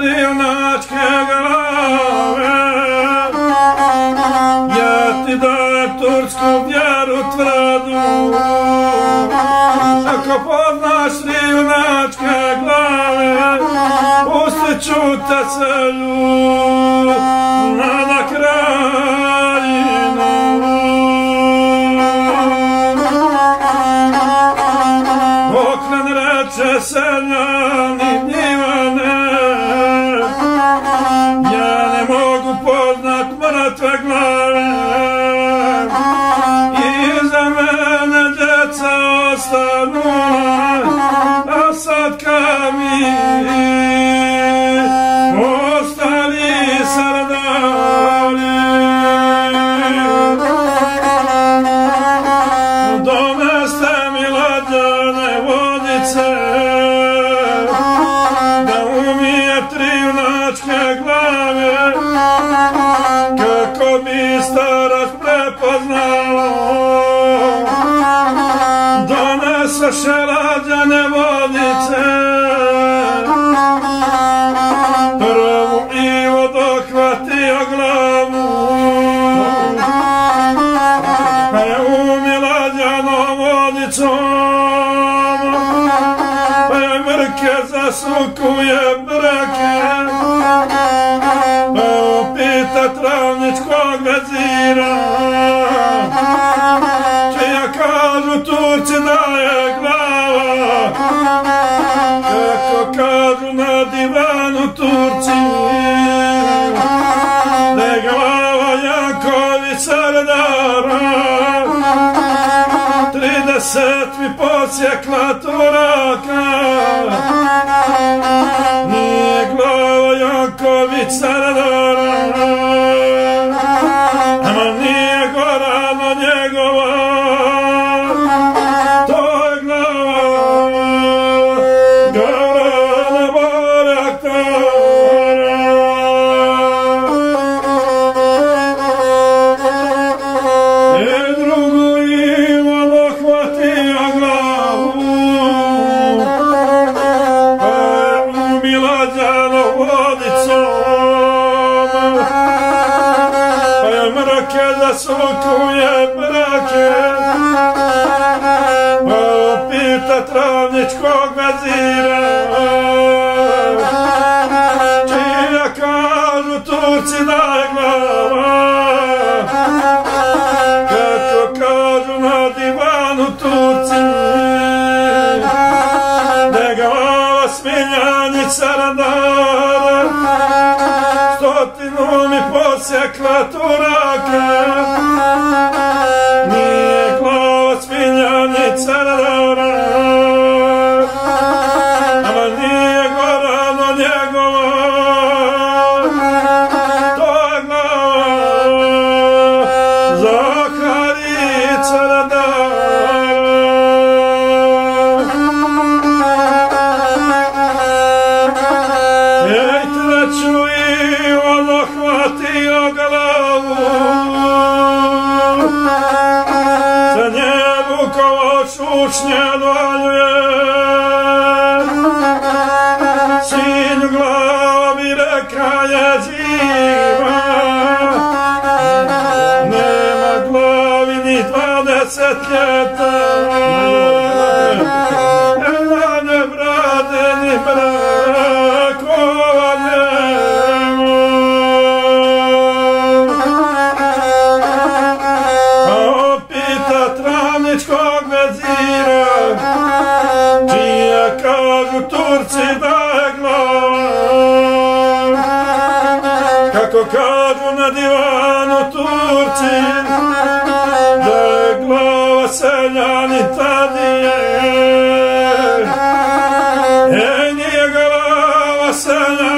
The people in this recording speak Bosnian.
divnačke glave Ja ti da tursku vjeru tvrdu. Ako poznaš divnačke glave Pustit ću te se ljubu Na krajinu. Okren reče se Hasta nasze radziane wodice Romu i wodokwaty oglamu Ja umie radziano wodicom Ja mrkę za suku deset mi posjekla Turaka, nije glava Janković Sardara, ama nije Gorano njegova, mrake zasukuje mrake, pa pita travničkog vezira, čija kažu Turci da glava, kako kažu na divanu Turci, da je glava smiljanica radara, stotinu mi posjekla Turaka, Чушь не дали. Kako kažu na divanu Turci, da je glava seljani tadije. E, nije glava seljani